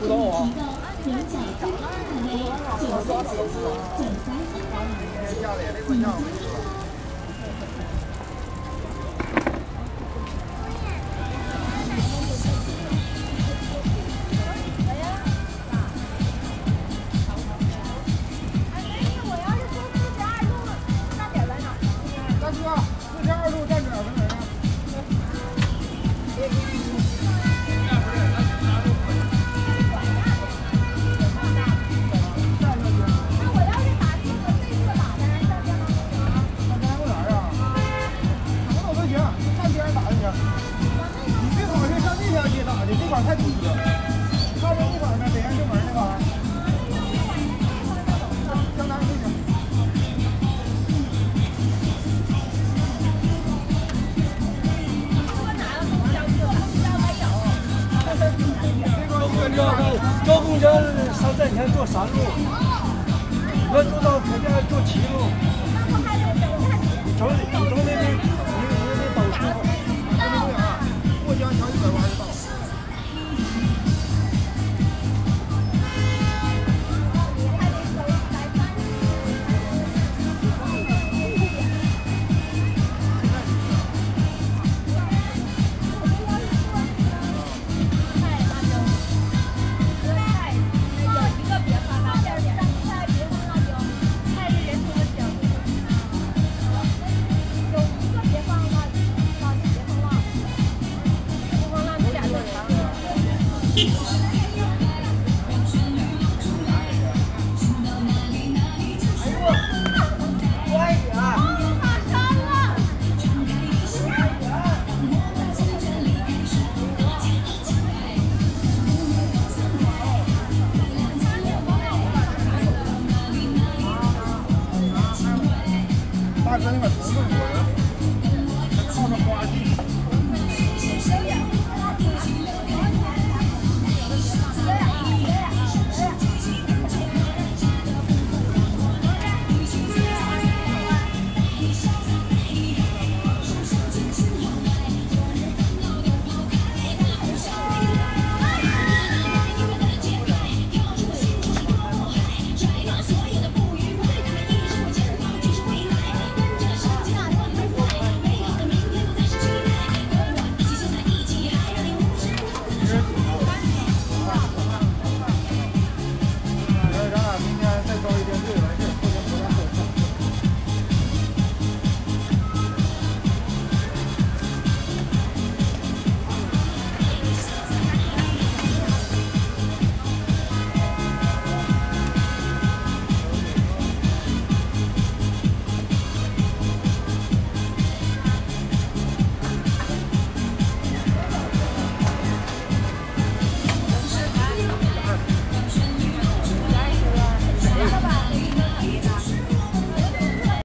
不懂啊。大街打的，这块太堵了。靠着那块呢，北安正门那块。江南就行。坐公交坐公交上站前坐三路，我坐到客家坐七路。从从那边，大哥很把旋律露来请到哪花火你从